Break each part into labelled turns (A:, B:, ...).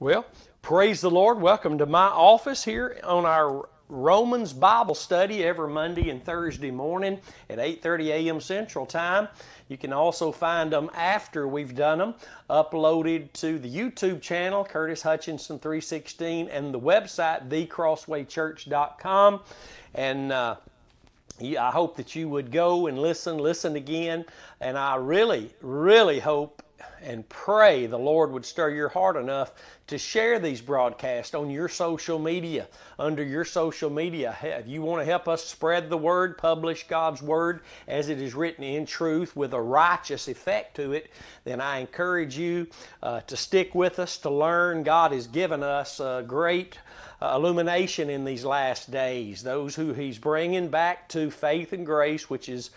A: Well, praise the Lord. Welcome to my office here on our Romans Bible study every Monday and Thursday morning at 8:30 a.m. Central Time. You can also find them after we've done them uploaded to the YouTube channel Curtis Hutchinson 316 and the website thecrosswaychurch.com and uh, I hope that you would go and listen, listen again, and I really, really hope and pray the Lord would stir your heart enough to share these broadcasts on your social media, under your social media. If you want to help us spread the word, publish God's word as it is written in truth with a righteous effect to it, then I encourage you uh, to stick with us to learn. God has given us a great uh, illumination in these last days. Those who He's bringing back to faith and grace, which is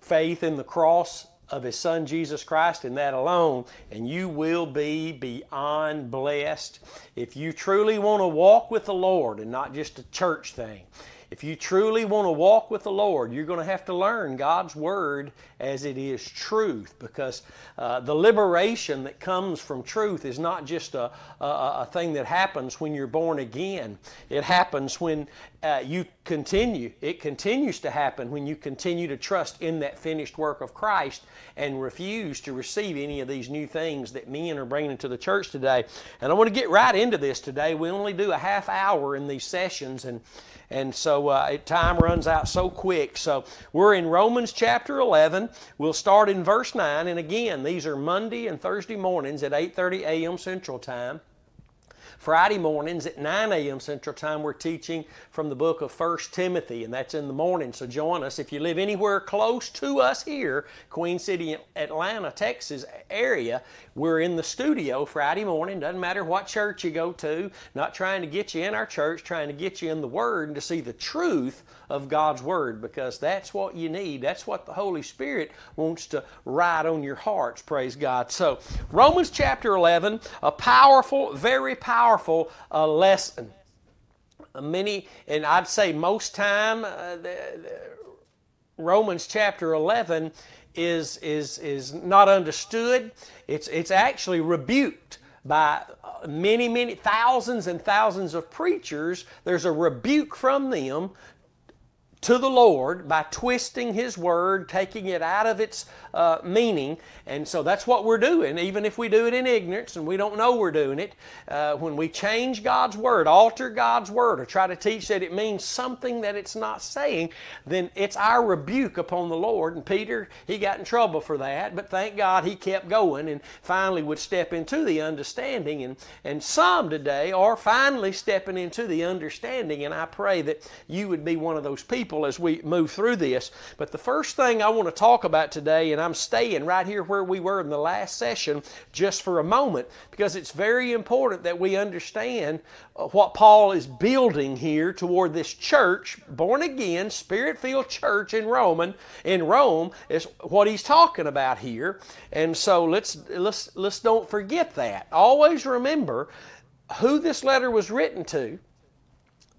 A: faith in the cross of His Son Jesus Christ and that alone, and you will be beyond blessed. If you truly want to walk with the Lord and not just a church thing, if you truly want to walk with the Lord, you're going to have to learn God's Word as it is truth because uh, the liberation that comes from truth is not just a, a, a, thing that happens when you're born again. It happens when uh, you continue. It continues to happen when you continue to trust in that finished work of Christ and refuse to receive any of these new things that men are bringing to the church today. And I want to get right into this today. We only do a half hour in these sessions and and so uh, time runs out so quick. So we're in Romans chapter 11. We'll start in verse 9. And again, these are Monday and Thursday mornings at 8:30 a.m. Central Time. Friday mornings at 9 a.m. Central Time, we're teaching from the book of 1 Timothy, and that's in the morning. So join us. If you live anywhere close to us here, Queen City, Atlanta, Texas area, we're in the studio Friday morning. Doesn't matter what church you go to, not trying to get you in our church, trying to get you in the Word and to see the truth of God's Word because that's what you need. That's what the Holy Spirit wants to write on your hearts, praise God. So, Romans chapter 11, a powerful, very powerful uh, lesson. Many, and I'd say most time, uh, the, the Romans chapter 11 is, is, is not understood. It's, it's actually rebuked by many, many thousands and thousands of preachers. There's a rebuke from them to the Lord by twisting His Word, taking it out of its uh, meaning. And so that's what we're doing, even if we do it in ignorance and we don't know we're doing it. Uh, when we change God's Word, alter God's Word, or try to teach that it means something that it's not saying, then it's our rebuke upon the Lord. And Peter, he got in trouble for that, but thank God he kept going and finally would step into the understanding. And, and some today are finally stepping into the understanding. And I pray that you would be one of those people as we move through this. But the first thing I want to talk about today, and I'm staying right here where we were in the last session just for a moment, because it's very important that we understand uh, what Paul is building here toward this church, born again, spirit filled church in Roman, in Rome, is what he's talking about here. And so let's let's let's don't forget that. Always remember who this letter was written to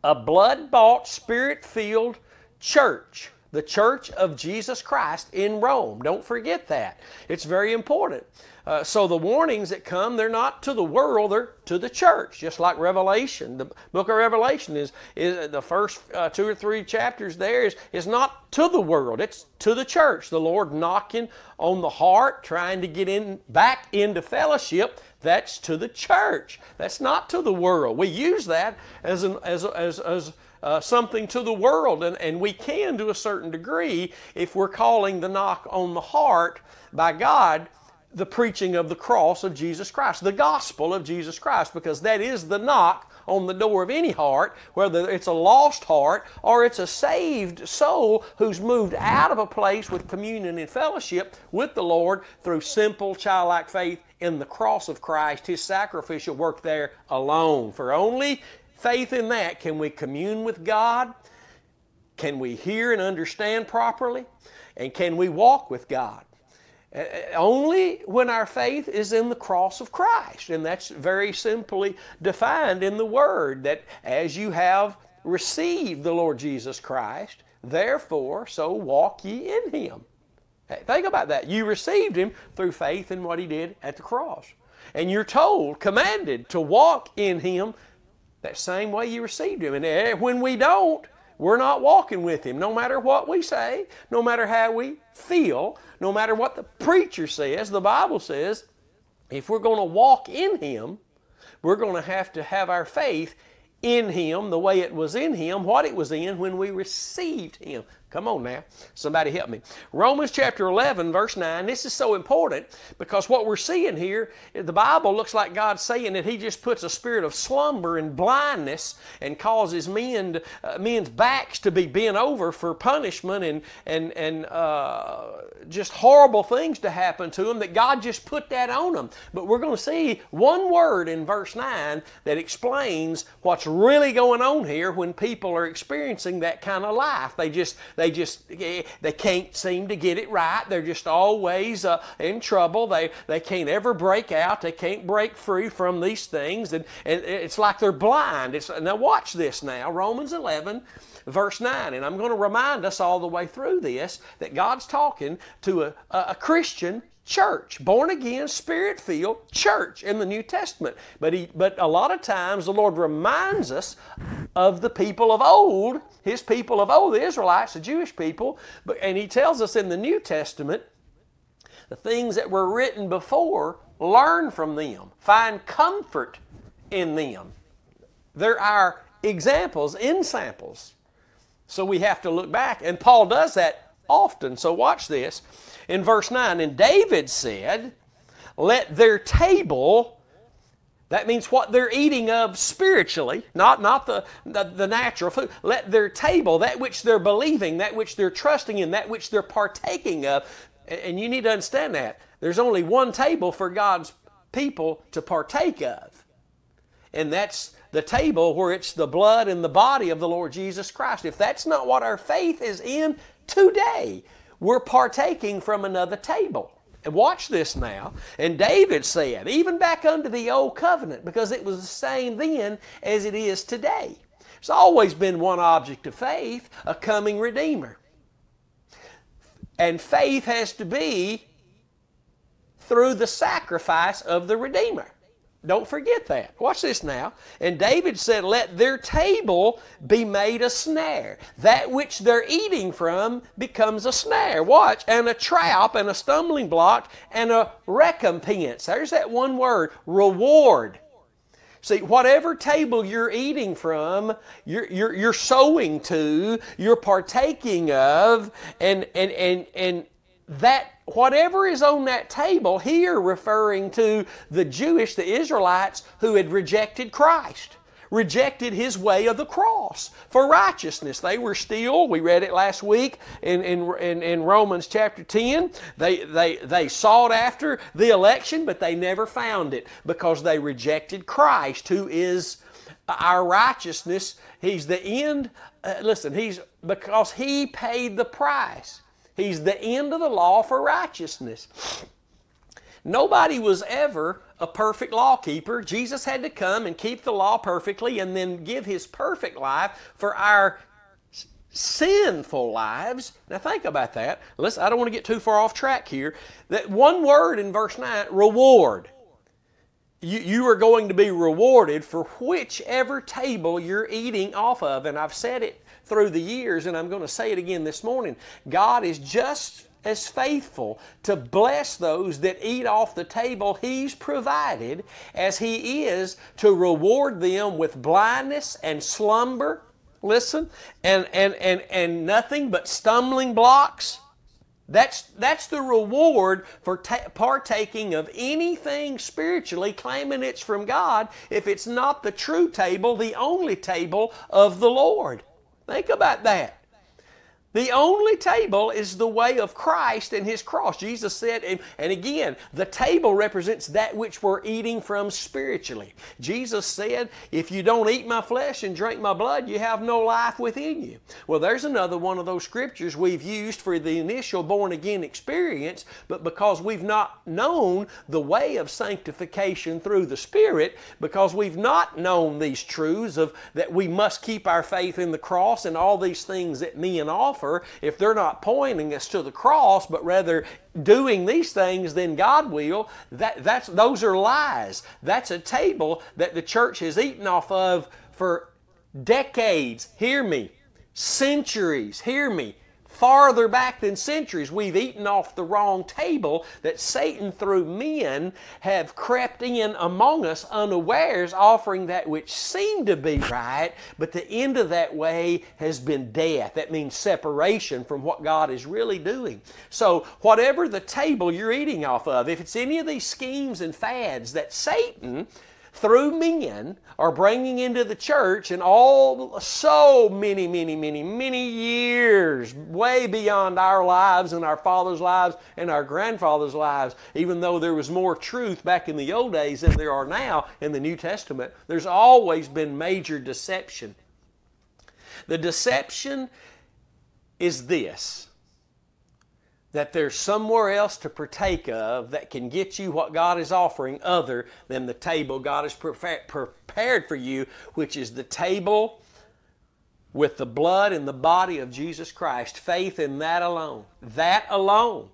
A: a blood bought, spirit filled church, the church of Jesus Christ in Rome. Don't forget that. It's very important. Uh, so the warnings that come, they're not to the world, they're to the church, just like Revelation. The book of Revelation is, is the first uh, two or three chapters there is, is not to the world, it's to the church. The Lord knocking on the heart, trying to get in back into fellowship. That's to the church. That's not to the world. We use that as an as as, as uh, something to the world. And, and we can to a certain degree if we're calling the knock on the heart by God the preaching of the cross of Jesus Christ, the gospel of Jesus Christ, because that is the knock on the door of any heart, whether it's a lost heart or it's a saved soul who's moved out of a place with communion and fellowship with the Lord through simple childlike faith in the cross of Christ, His sacrificial work there alone. For only faith in that, can we commune with God? Can we hear and understand properly? And can we walk with God? Only when our faith is in the cross of Christ. And that's very simply defined in the Word that as you have received the Lord Jesus Christ, therefore so walk ye in Him. Hey, Think about that. You received Him through faith in what He did at the cross. And you're told, commanded to walk in Him that same way you received Him. And eh, when we don't, we're not walking with Him. No matter what we say, no matter how we feel, no matter what the preacher says, the Bible says, if we're going to walk in Him, we're going to have to have our faith in Him the way it was in Him, what it was in when we received Him. Come on now. Somebody help me. Romans chapter 11, verse 9. This is so important because what we're seeing here, the Bible looks like God's saying that He just puts a spirit of slumber and blindness and causes men, uh, men's backs to be bent over for punishment and, and, and uh, just horrible things to happen to them, that God just put that on them. But we're going to see one word in verse 9 that explains what's really going on here when people are experiencing that kind of life. They just, they they just they can't seem to get it right. They're just always uh, in trouble. They they can't ever break out. They can't break free from these things, and, and it's like they're blind. It's, now watch this now, Romans 11 verse 9. And I'm going to remind us all the way through this that God's talking to a, a Christian church, born again, spirit filled church in the New Testament. But, he, but a lot of times the Lord reminds us of the people of old, His people of old, the Israelites, the Jewish people, but, and He tells us in the New Testament the things that were written before, learn from them, find comfort in them. They're our examples, in samples. So we have to look back, and Paul does that often. So watch this in verse 9. And David said, Let their table, that means what they're eating of spiritually, not, not the, the, the natural food, let their table, that which they're believing, that which they're trusting in, that which they're partaking of, and you need to understand that. There's only one table for God's people to partake of. And that's the table where it's the blood and the body of the Lord Jesus Christ. If that's not what our faith is in today, we're partaking from another table. And watch this now. And David said, even back under the old covenant, because it was the same then as it is today. It's always been one object of faith, a coming Redeemer. And faith has to be through the sacrifice of the Redeemer. Don't forget that. Watch this now. And David said, Let their table be made a snare. That which they're eating from becomes a snare. Watch. And a trap and a stumbling block and a recompense. There's that one word reward. See, whatever table you're eating from, you're, you're, you're sowing to, you're partaking of, and, and, and, and that whatever is on that table here referring to the Jewish, the Israelites who had rejected Christ, rejected his way of the cross for righteousness. They were still, we read it last week in, in, in, Romans chapter 10, they, they, they sought after the election, but they never found it because they rejected Christ, who is our righteousness. He's the end. Uh, listen, he's because he paid the price. He's the end of the law for righteousness. Nobody was ever a perfect law keeper. Jesus had to come and keep the law perfectly and then give his perfect life for our sinful lives. Now think about that. Listen, I don't want to get too far off track here. That one word in verse 9, reward. You, you are going to be rewarded for whichever table you're eating off of. And I've said it through the years, and I'm going to say it again this morning. God is just as faithful to bless those that eat off the table He's provided as He is to reward them with blindness and slumber. Listen, and, and, and, and nothing but stumbling blocks. That's, that's the reward for ta- partaking of anything spiritually, claiming it's from God, if it's not the true table, the only table of the Lord. Think about that. The only table is the way of Christ and His cross. Jesus said, and, again, the table represents that which we're eating from spiritually. Jesus said, If you don't eat my flesh and drink my blood, you have no life within you. Well, there's another one of those scriptures we've used for the initial born again experience, but because we've not known the way of sanctification through the Spirit, because we've not known these truths of that we must keep our faith in the cross and all these things that men offer offer, if they're not pointing us to the cross, but rather doing these things, then God will, that, that's, those are lies. That's a table that the church has eaten off of for decades. Hear me. Centuries. Hear me farther back than centuries, we've eaten off the wrong table that Satan, through men, have crept in among us unawares, offering that which seemed to be right, but the end of that way has been death. That means separation from what God is really doing. So, whatever the table you're eating off of, if it's any of these schemes and fads that Satan, through men are bringing into the church and all so many, many, many, many years, way beyond our lives and our fathers' lives and our grandfathers' lives, even though there was more truth back in the old days than there are now in the New Testament, there's always been major deception. The deception is this that there's somewhere else to partake of that can get you what God is offering other than the table God has prepared for you, which is the table with the blood and the body of Jesus Christ. Faith in that alone. That alone.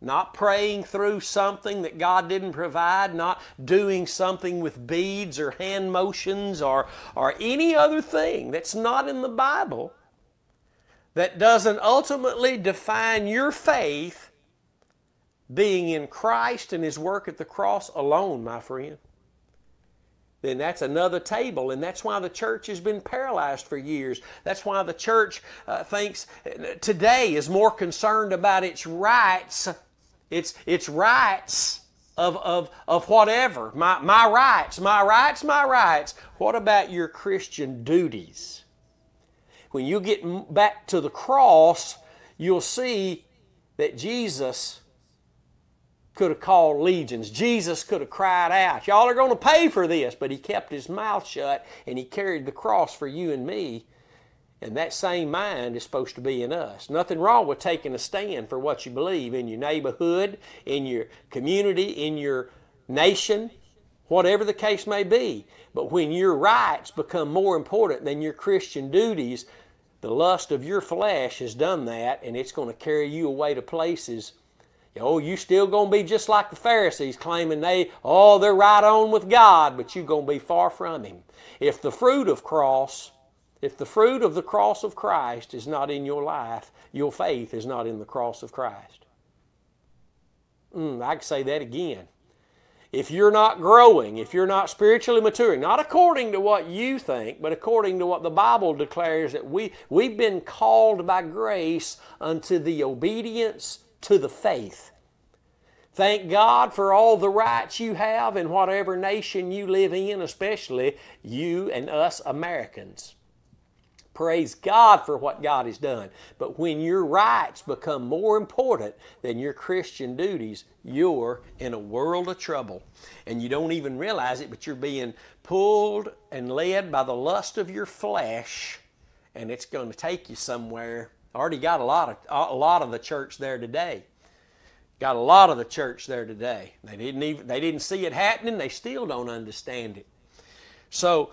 A: Not praying through something that God didn't provide, not doing something with beads or hand motions or, or any other thing that's not in the Bible that doesn't ultimately define your faith being in Christ and His work at the cross alone, my friend, then that's another table. And that's why the church has been paralyzed for years. That's why the church uh, thinks today is more concerned about its rights, its, its rights of, of, of whatever. My, my rights, my rights, my rights. What about your Christian duties? When you get back to the cross, you'll see that Jesus could have called legions. Jesus could have cried out, Y'all are going to pay for this. But he kept his mouth shut and he carried the cross for you and me. And that same mind is supposed to be in us. Nothing wrong with taking a stand for what you believe in your neighborhood, in your community, in your nation, whatever the case may be. But when your rights become more important than your Christian duties, the lust of your flesh has done that, and it's going to carry you away to places. Oh, you still going to be just like the Pharisees, claiming they, oh, they're right on with God, but you're going to be far from Him. If the fruit of cross, if the fruit of the cross of Christ is not in your life, your faith is not in the cross of Christ. Mm, I can say that again if you're not growing, if you're not spiritually maturing, not according to what you think, but according to what the Bible declares that we, we've been called by grace unto the obedience to the faith. Thank God for all the rights you have in whatever nation you live in, especially you and us Americans. Praise God for what God has done. But when your rights become more important than your Christian duties, you're in a world of trouble. And you don't even realize it, but you're being pulled and led by the lust of your flesh, and it's going to take you somewhere. Already got a lot of a lot of the church there today. Got a lot of the church there today. They didn't even they didn't see it happening. They still don't understand it. So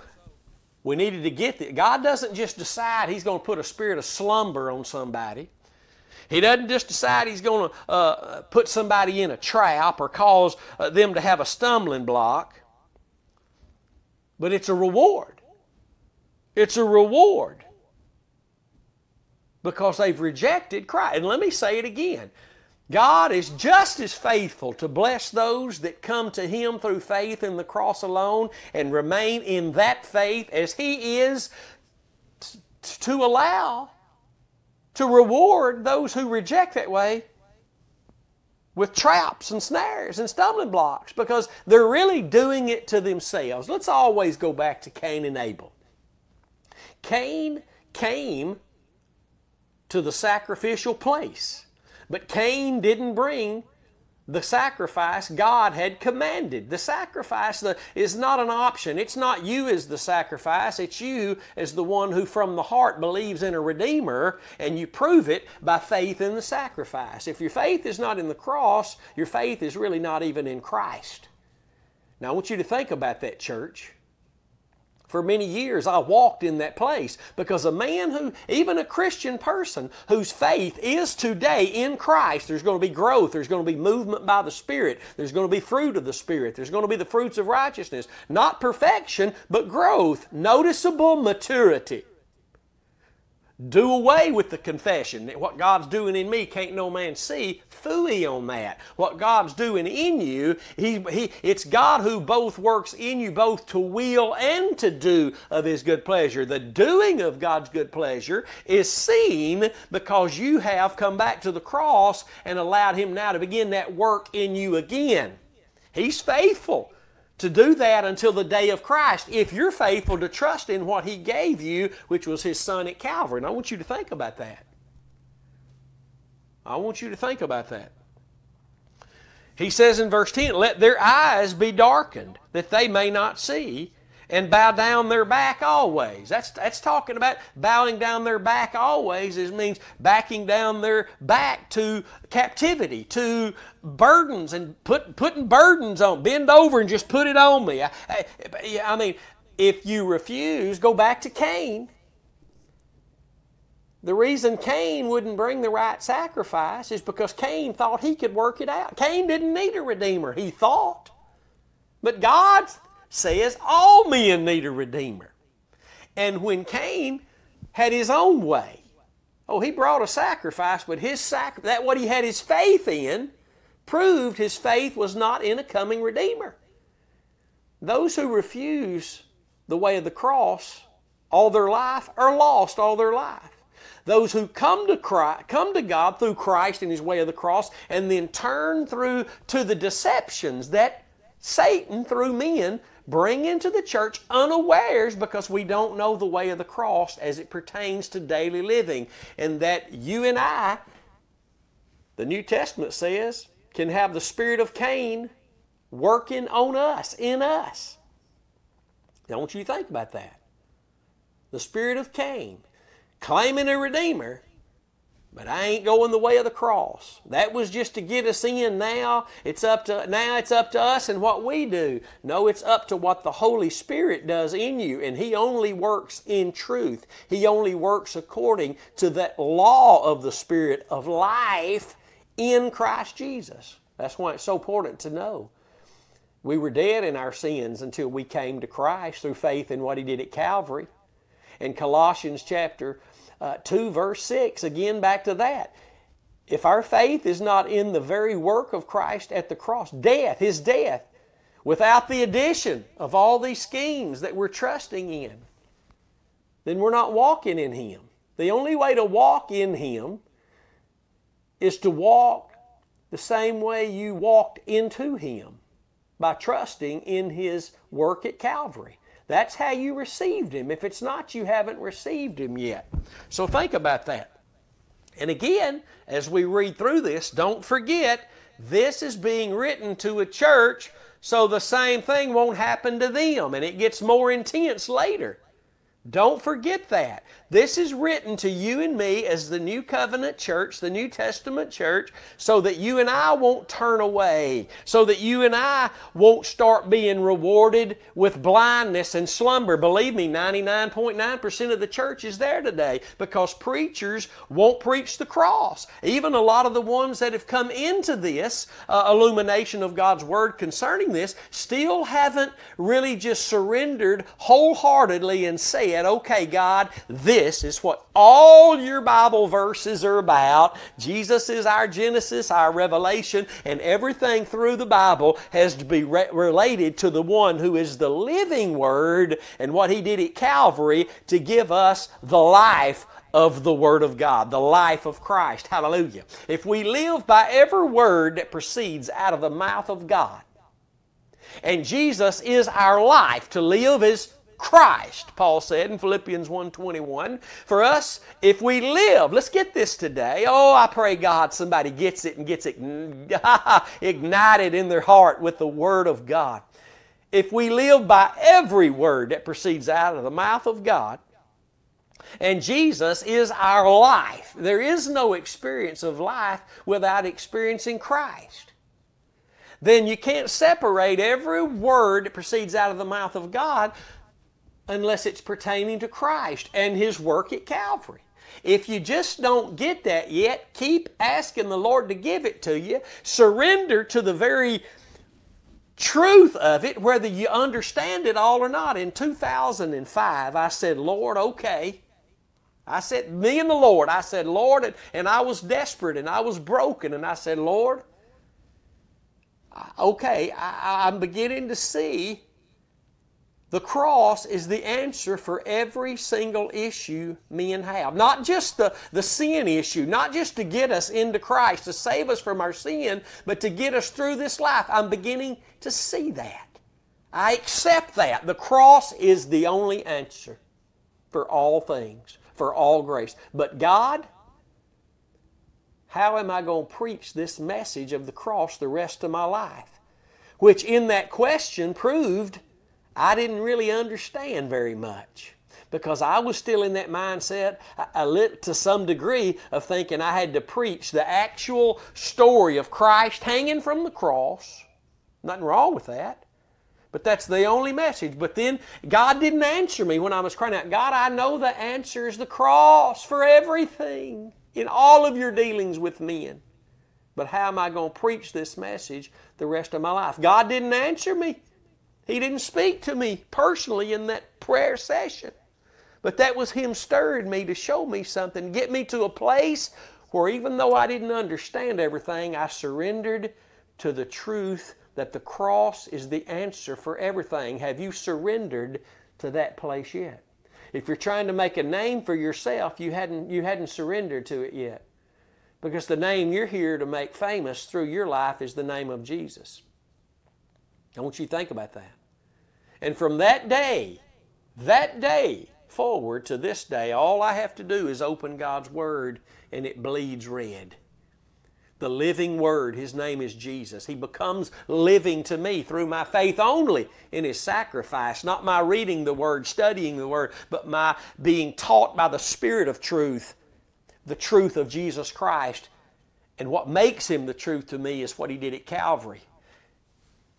A: we needed to get that. God doesn't just decide He's going to put a spirit of slumber on somebody. He doesn't just decide He's going to uh, put somebody in a trap or cause uh, them to have a stumbling block. But it's a reward. It's a reward because they've rejected Christ. And let me say it again God is just as faithful to bless those that come to Him through faith in the cross alone and remain in that faith as He is t- to allow, to reward those who reject that way with traps and snares and stumbling blocks because they're really doing it to themselves. Let's always go back to Cain and Abel. Cain came to the sacrificial place but Cain didn't bring the sacrifice God had commanded. The sacrifice is not an option. It's not you as the sacrifice, it's you as the one who from the heart believes in a Redeemer, and you prove it by faith in the sacrifice. If your faith is not in the cross, your faith is really not even in Christ. Now, I want you to think about that, church. For many years I walked in that place because a man who, even a Christian person whose faith is today in Christ, there's going to be growth, there's going to be movement by the Spirit, there's going to be fruit of the Spirit, there's going to be the fruits of righteousness. Not perfection, but growth, noticeable maturity. Do away with the confession. That what God's doing in me can't no man see. Fooey on that. What God's doing in you, he, he, it's God who both works in you both to will and to do of His good pleasure. The doing of God's good pleasure is seen because you have come back to the cross and allowed Him now to begin that work in you again. He's faithful to do that until the day of Christ if you're faithful to trust in what He gave you, which was His Son at Calvary. And I want you to think about that. I want you to think about that. He says in verse 10, Let their eyes be darkened, that they may not see, and bow down their back always. That's, that's talking about bowing down their back always. It means backing down their back to captivity, to burdens, and put, putting burdens on. Bend over and just put it on me. I, I, I mean, if you refuse, go back to Cain. The reason Cain wouldn't bring the right sacrifice is because Cain thought he could work it out. Cain didn't need a redeemer, he thought. But God says all men need a redeemer. And when Cain had his own way, oh, he brought a sacrifice, but his sac- that what he had his faith in proved his faith was not in a coming redeemer. Those who refuse the way of the cross all their life are lost all their life. Those who come to Christ, come to God through Christ and His way of the cross, and then turn through to the deceptions that Satan through men bring into the church unawares because we don't know the way of the cross as it pertains to daily living. And that you and I, the New Testament says, can have the spirit of Cain working on us, in us. Want you think about that. The spirit of Cain claiming a redeemer but I ain't going the way of the cross. That was just to get us in now. It's up to now it's up to us and what we do. No, it's up to what the Holy Spirit does in you. And He only works in truth. He only works according to that law of the Spirit of life in Christ Jesus. That's why it's so important to know. We were dead in our sins until we came to Christ through faith in what He did at Calvary. In Colossians chapter uh, 2, verse 6, again back to that. If our faith is not in the very work of Christ at the cross, death, His death, without the addition of all these schemes that we're trusting in, then we're not walking in Him. The only way to walk in Him is to walk the same way you walked into Him by trusting in His work at Calvary. That's how you received Him. If it's not, you haven't received Him yet. So think about that. And again, as we read through this, don't forget this is being written to a church so the same thing won't happen to them and it gets more intense later. Don't forget that. This is written to you and me as the New Covenant Church, the New Testament Church, so that you and I won't turn away, so that you and I won't start being rewarded with blindness and slumber. Believe me, 99.9% of the church is there today because preachers won't preach the cross. Even a lot of the ones that have come into this uh, illumination of God's Word concerning this still haven't really just surrendered wholeheartedly and said, okay, God, this is what all your Bible verses are about. Jesus is our Genesis, our Revelation, and everything through the Bible has to be re- related to the one who is the living Word and what He did at Calvary to give us the life of the Word of God, the life of Christ. Hallelujah. If we live by every word that proceeds out of the mouth of God, and Jesus is our life, to live is Christ, Paul said in Philippians 1:21. For us, if we live, let's get this today. Oh, I pray God somebody gets it and gets it ignited in their heart with the word of God. If we live by every word that proceeds out of the mouth of God, and Jesus is our life. There is no experience of life without experiencing Christ then you can't separate every word that proceeds out of the mouth of God unless it's pertaining to Christ and His work at Calvary. If you just don't get that yet, keep asking the Lord to give it to you. Surrender to the very truth of it, whether you understand it all or not. In 2005, I said, Lord, okay. I said, me and the Lord, I said, Lord, and, I was desperate and I was broken, and I said, Lord, okay, I, I'm beginning to see the cross is the answer for every single issue men have. Not just the, the sin issue, not just to get us into Christ, to save us from our sin, but to get us through this life. I'm beginning to see that. I accept that. The cross is the only answer for all things, for all grace. But God, how am I going to preach this message of the cross the rest of my life? Which in that question proved I didn't really understand very much because I was still in that mindset a, lit, to some degree of thinking I had to preach the actual story of Christ hanging from the cross. Nothing wrong with that. But that's the only message. But then God didn't answer me when I was crying out, God, I know the answer is the cross for everything in all of your dealings with men. But how am I going to preach this message the rest of my life? God didn't answer me. He didn't speak to me personally in that prayer session. But that was Him stirring me to show me something, get me to a place where even though I didn't understand everything, I surrendered to the truth that the cross is the answer for everything. Have you surrendered to that place yet? If you're trying to make a name for yourself, you hadn't, you hadn't surrendered to it yet. Because the name you're here to make famous through your life is the name of Jesus. I want you to think about that. And from that day, that day forward to this day, all I have to do is open God's Word and it bleeds red. The living Word, His name is Jesus. He becomes living to me through my faith only in His sacrifice, not my reading the Word, studying the Word, but my being taught by the Spirit of truth, the truth of Jesus Christ. And what makes Him the truth to me is what He did at Calvary.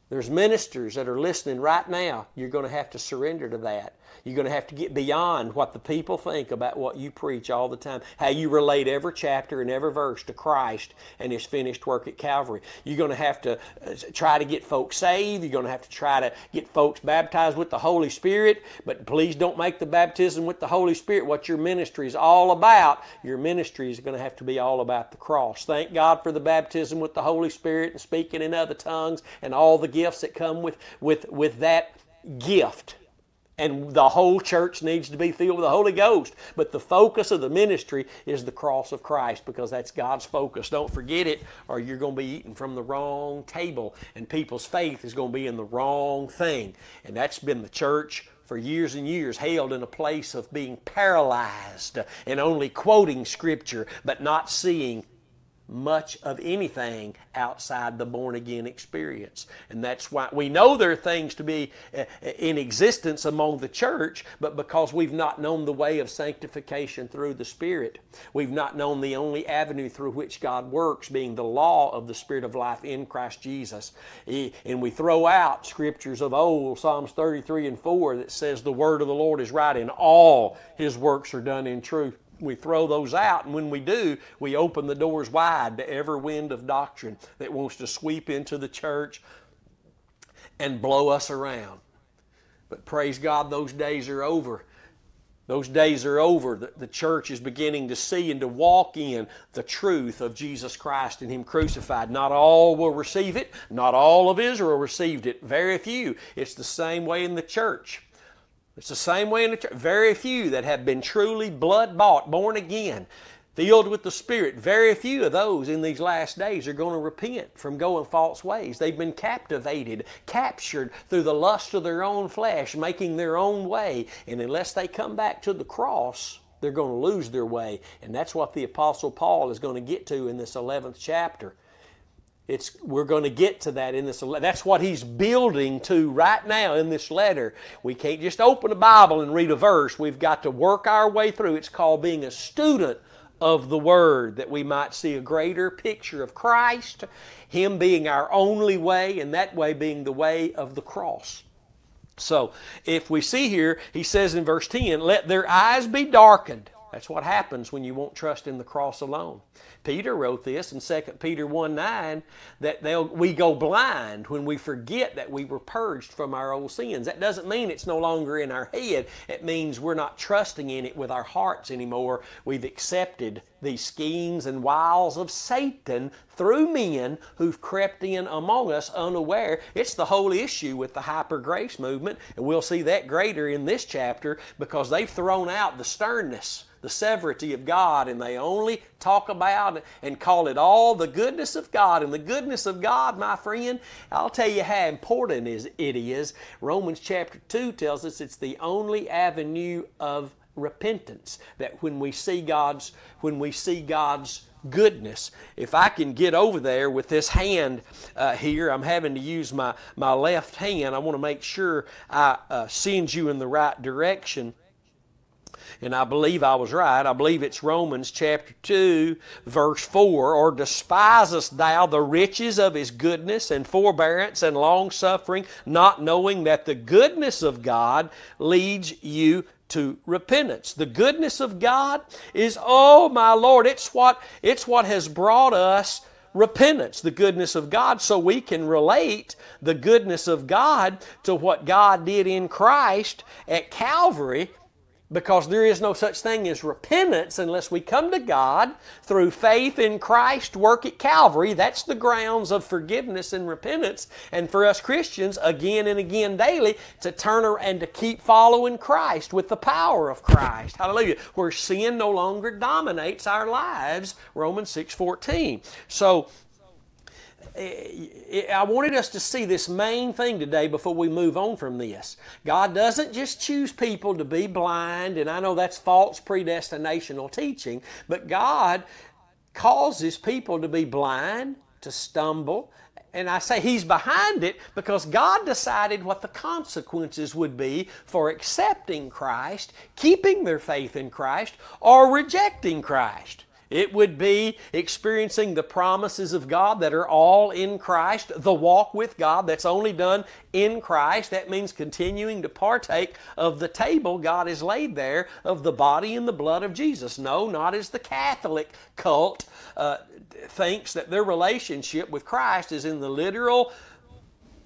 A: There's ministers that are listening right now. You're going to have to surrender to that. You're going to have to get beyond what the people think about what you preach all the time, how you relate every chapter and every verse to Christ and His finished work at Calvary. You're going to have to uh, try to get folks saved. You're going to have to try to get folks baptized with the Holy Spirit, but please don't make the baptism with the Holy Spirit what your ministry is all about. Your ministry is going to have to be all about the cross. Thank God for the baptism with the Holy Spirit and speaking in other tongues and all the gifts that come with, with, with that gift and the whole church needs to be filled with the Holy Ghost. But the focus of the ministry is the cross of Christ because that's God's focus. Don't forget it, or you're going to be eating from the wrong table, and people's faith is going to be in the wrong thing. And that's been the church for years and years held in a place of being paralyzed and only quoting Scripture but not seeing much of anything outside the born again experience. And that's why we know there are things to be uh, in existence among the church, but because we've not known the way of sanctification through the Spirit, we've not known the only avenue through which God works, being the law of the Spirit of life in Christ Jesus. And we throw out scriptures of old, Psalms 33 and 4, that says, The word of the Lord is right, and all his works are done in truth we throw those out, and when we do, we open the doors wide to every wind of doctrine that wants to sweep into the church and blow us around. But praise God, those days are over. Those days are over. The, the, church is beginning to see and to walk in the truth of Jesus Christ and Him crucified. Not all will receive it. Not all of Israel received it. Very few. It's the same way in the church. It's the same way in the church. Very few that have been truly blood bought, born again, filled with the Spirit. Very few of those in these last days are going to repent from going false ways. They've been captivated, captured through the lust of their own flesh, making their own way. And unless they come back to the cross, they're going to lose their way. And that's what the Apostle Paul is going to get to in this 11th chapter. It's, we're going to get to that in this. That's what he's building to right now in this letter. We can't just open a Bible and read a verse. We've got to work our way through. It's called being a student of the Word, that we might see a greater picture of Christ, Him being our only way, and that way being the way of the cross. So if we see here, he says in verse 10, let their eyes be darkened. That's what happens when you won't trust in the cross alone. Peter wrote this in 2 Peter 1 9 that they'll, we go blind when we forget that we were purged from our old sins. That doesn't mean it's no longer in our head. It means we're not trusting in it with our hearts anymore. We've accepted these schemes and wiles of Satan through men who've crept in among us unaware. It's the whole issue with the hyper grace movement, and we'll see that greater in this chapter because they've thrown out the sternness the severity of God, and they only talk about and call it all the goodness of God. And the goodness of God, my friend, I'll tell you how important is it is. Romans chapter 2 tells us it's the only avenue of repentance that when we see God's when we see God's goodness. If I can get over there with this hand uh, here, I'm having to use my, my left hand. I want to make sure I uh, send you in the right direction and I believe I was right. I believe it's Romans chapter 2, verse 4. Or despisest thou the riches of his goodness and forbearance and long suffering, not knowing that the goodness of God leads you to repentance. The goodness of God is, oh my Lord, it's what, it's what has brought us repentance, the goodness of God, so we can relate the goodness of God to what God did in Christ at Calvary because there is no such thing as repentance unless we come to God through faith in Christ's work at Calvary. That's the grounds of forgiveness and repentance. And for us Christians, again and again daily, to turn and to keep following Christ with the power of Christ. Hallelujah. Where sin no longer dominates our lives. Romans 6.14. So I wanted us to see this main thing today before we move on from this. God doesn't just choose people to be blind, and I know that's false predestinational teaching, but God causes people to be blind, to stumble, and I say He's behind it because God decided what the consequences would be for accepting Christ, keeping their faith in Christ, or rejecting Christ. It would be experiencing the promises of God that are all in Christ, the walk with God that's only done in Christ. That means continuing to partake of the table God has laid there of the body and the blood of Jesus. No, not as the Catholic cult uh, thinks that their relationship with Christ is in the literal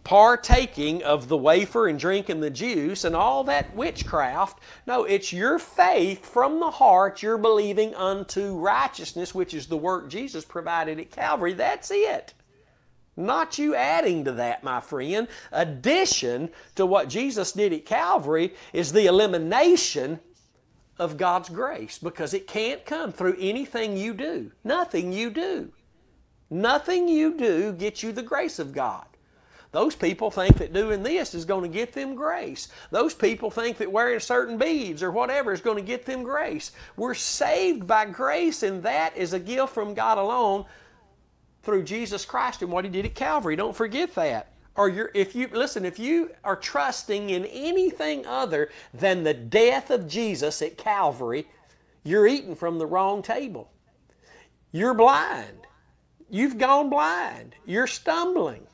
A: partaking of the wafer and drinking the juice and all that witchcraft. No, it's your faith from the heart, you're believing unto righteousness, which is the work Jesus provided at Calvary. That's it. Not you adding to that, my friend. Addition to what Jesus did at Calvary is the elimination of God's grace because it can't come through anything you do. Nothing you do. Nothing you do gets you the grace of God. Those people think that doing this is going to get them grace. Those people think that wearing certain beads or whatever is going to get them grace. We're saved by grace, and that is a gift from God alone through Jesus Christ and what He did at Calvary. Don't forget that. Or you're, if you listen, if you are trusting in anything other than the death of Jesus at Calvary, you're eating from the wrong table. You're blind. You've gone blind. You're stumbling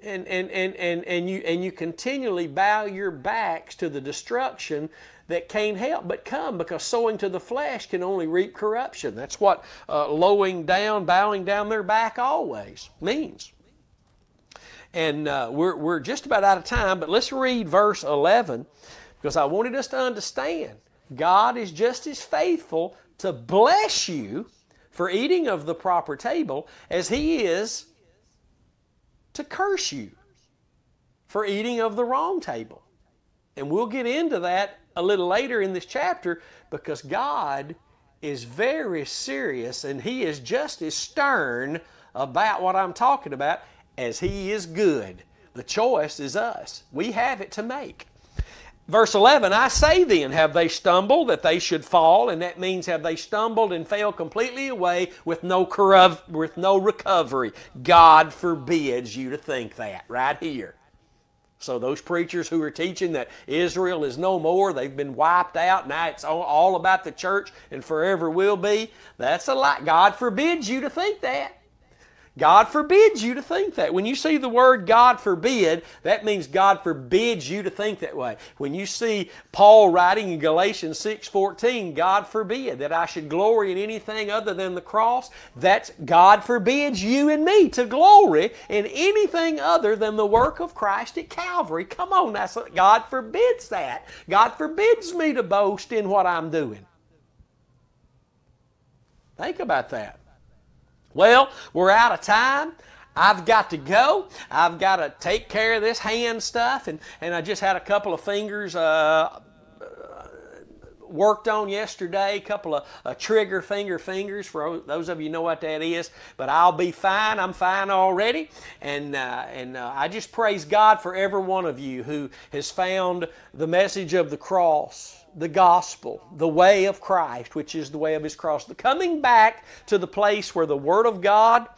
A: and, and, and, and, and, you, and you continually bow your backs to the destruction that can't help but come because sowing to the flesh can only reap corruption. That's what uh, lowing down, bowing down their back always means. And uh, we're, we're just about out of time, but let's read verse 11 because I wanted us to understand God is just as faithful to bless you for eating of the proper table as He is to curse you for eating of the wrong table. And we'll get into that a little later in this chapter because God is very serious and He is just as stern about what I'm talking about as He is good. The choice is us. We have it to make. Verse 11, I say then, have they stumbled that they should fall? And that means have they stumbled and fell completely away with no, corruv- with no recovery? God forbids you to think that right here. So those preachers who are teaching that Israel is no more, they've been wiped out, now it's all about the church and forever will be, that's a lie. God forbids you to think that. God forbids you to think that. When you see the word God forbid, that means God forbids you to think that way. When you see Paul writing in Galatians 6:14, God forbid that I should glory in anything other than the cross, that's God forbids you and me to glory in anything other than the work of Christ at Calvary. Come on, that's God forbids that. God forbids me to boast in what I'm doing. Think about that. Well, we're out of time. I've got to go. I've got to take care of this hand stuff, and, and I just had a couple of fingers uh, worked on yesterday, a couple of uh, trigger finger fingers for those of you know what that is. But I'll be fine. I'm fine already, and uh, and uh, I just praise God for every one of you who has found the message of the cross the gospel, the way of Christ, which is the way of His cross. The coming back to the place where the Word of God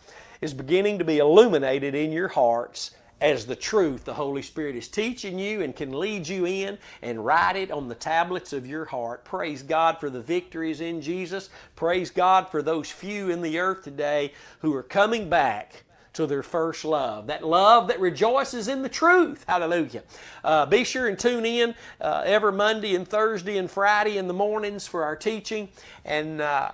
A: is beginning to be illuminated in your hearts as the truth the Holy Spirit is teaching you and can lead you in and write it on the tablets of your heart. Praise God for the victories in Jesus. Praise God for those few in the earth today who are coming back to their first love. That love that rejoices in the truth. Hallelujah. Uh, be sure and tune in uh, every Monday and Thursday and Friday in the mornings for our teaching. And uh,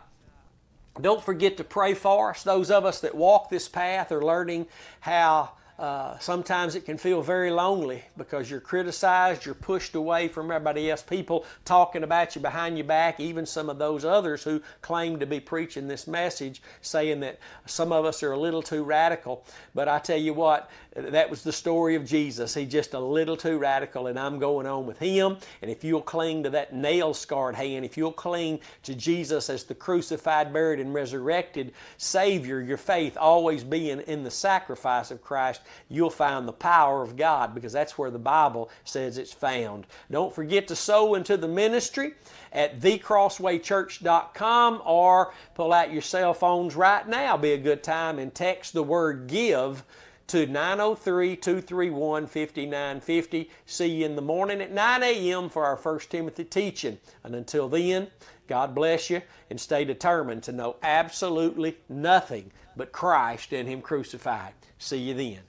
A: don't forget to pray for us. Those of us that walk this path are learning how uh, sometimes it can feel very lonely because you're criticized, you're pushed away from everybody else, people talking about you behind your back, even some of those others who claim to be preaching this message, saying that some of us are a little too radical. But I tell you what, that was the story of Jesus. He's just a little too radical, and I'm going on with him. And if you'll cling to that nail scarred hand, if you'll cling to Jesus as the crucified, buried, and resurrected Savior, your faith always being in the sacrifice of Christ, you'll find the power of God because that's where the Bible says it's found. Don't forget to sow into the ministry at thecrosswaychurch.com or pull out your cell phones right now. Be a good time and text the word give to 903 231 5950. See you in the morning at 9 a.m. for our First Timothy teaching. And until then, God bless you and stay determined to know absolutely nothing but Christ and Him crucified. See you then.